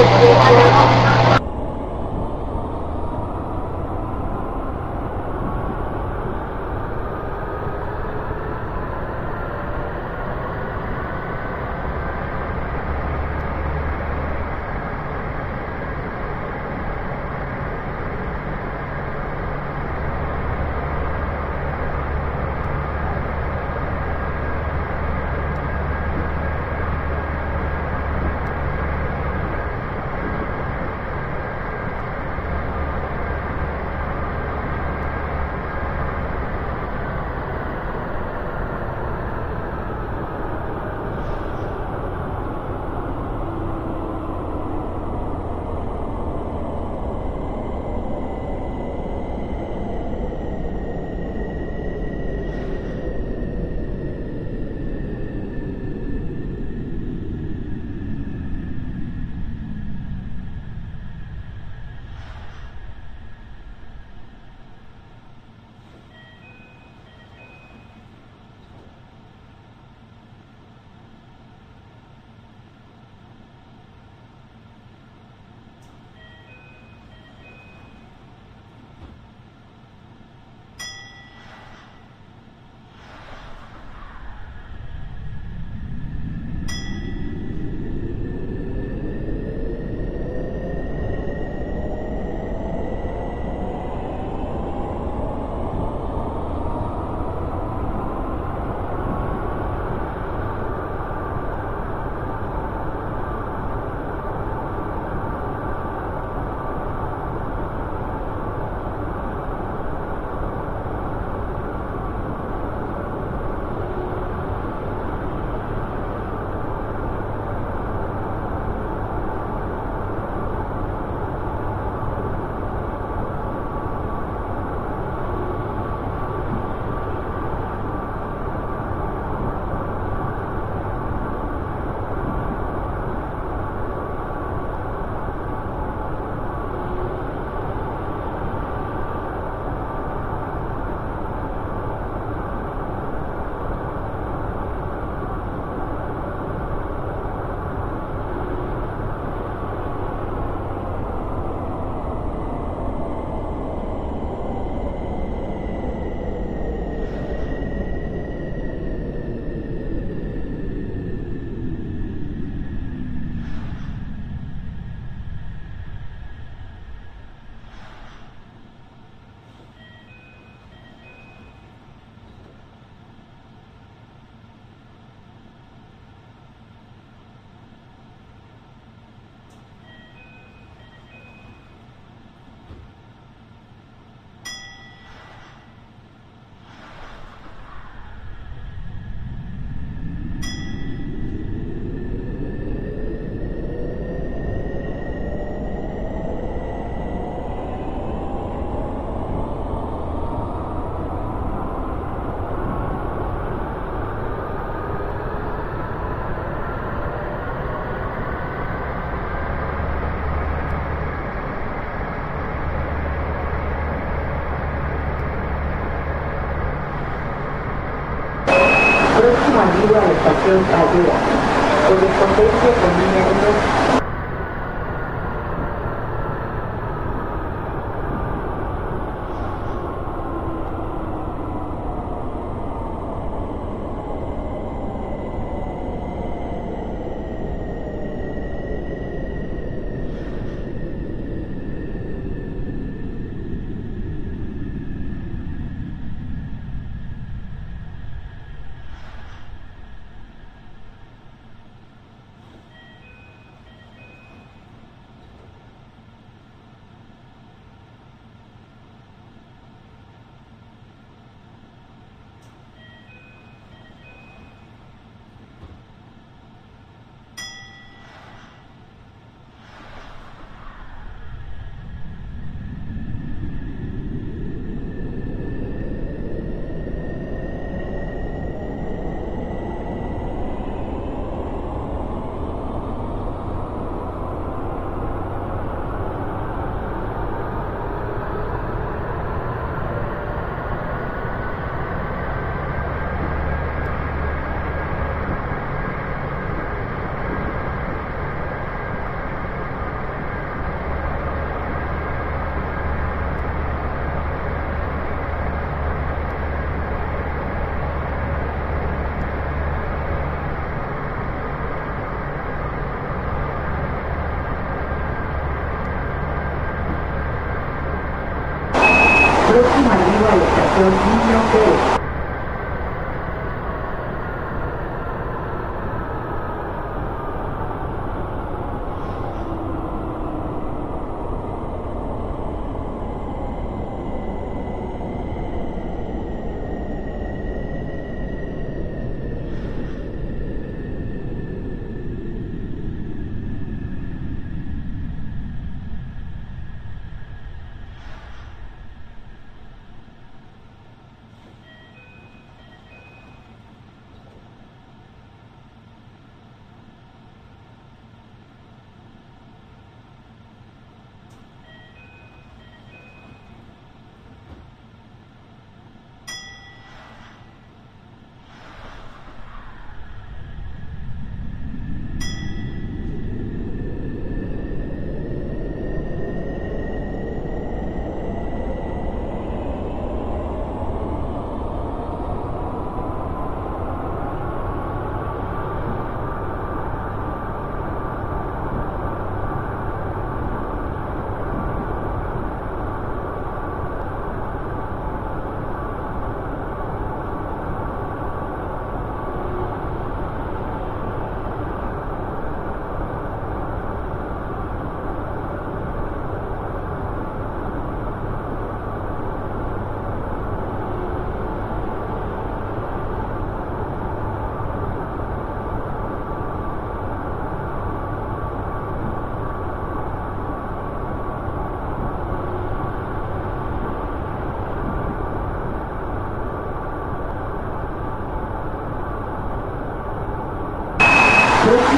arribo a la estación Caldera. Correspondencia con línea 1 Banda Próximo arribo a la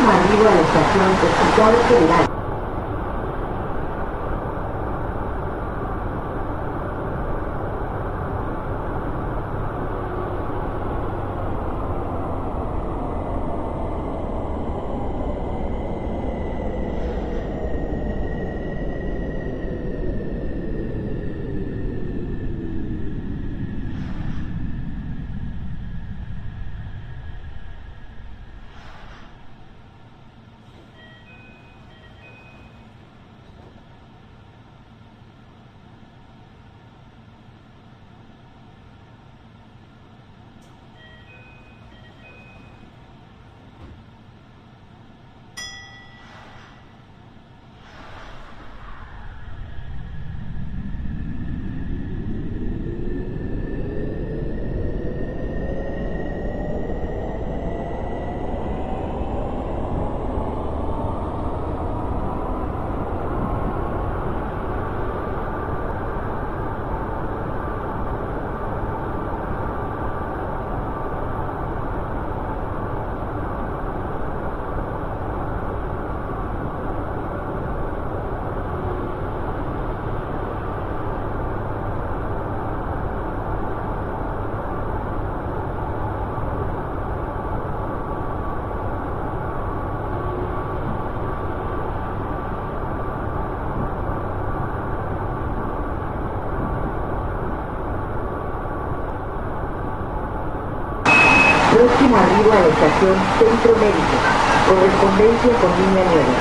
Próximo arribo a la estación Hospital General. Próximo arribo a la estación Centro Médico. Correspondencia con línea 9.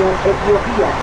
Arriba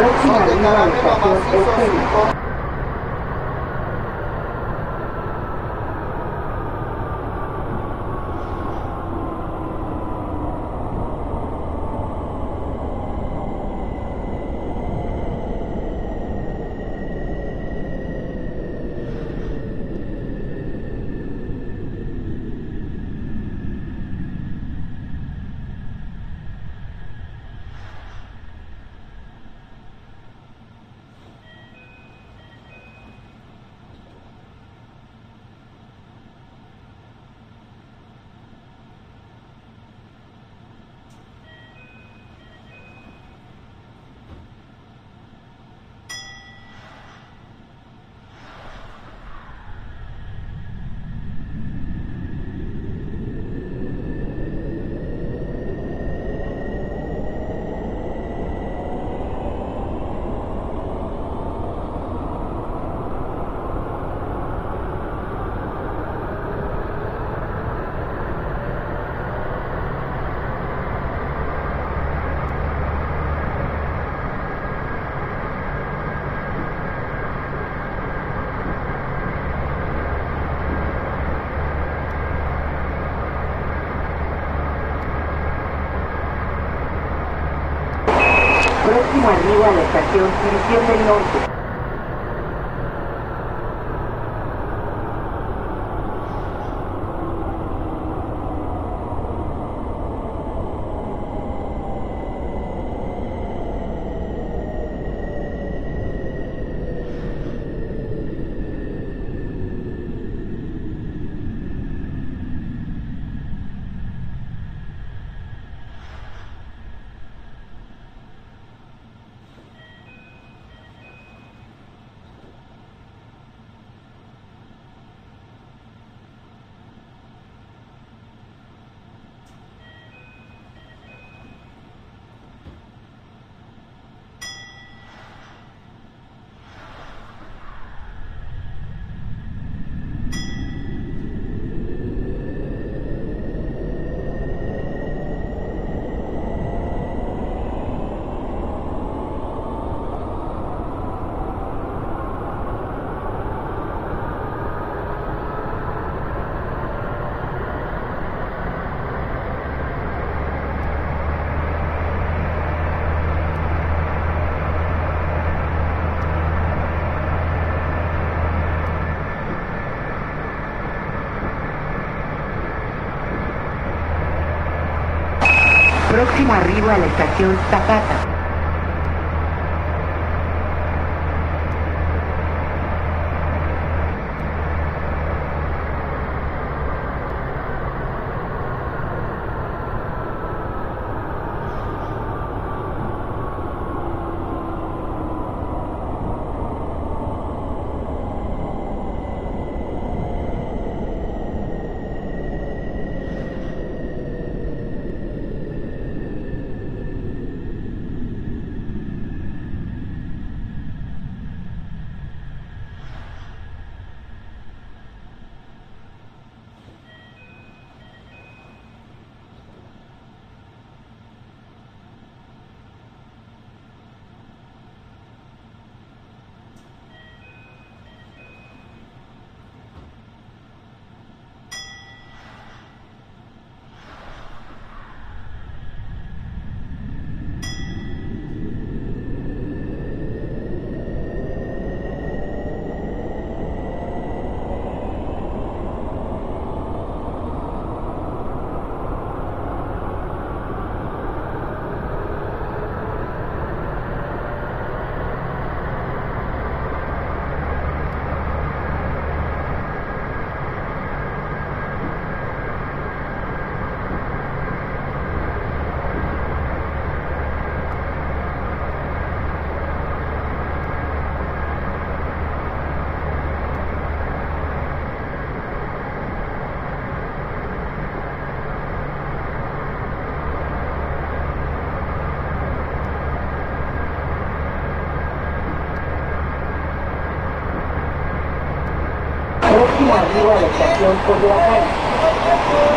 a la estación Etiopía. Próximo arriba a la estación Eugenia. Próximo arriba a la estación División del Norte. Próximo arriba a la estación Zapata. Próximo arribo a la estación Coyoacán.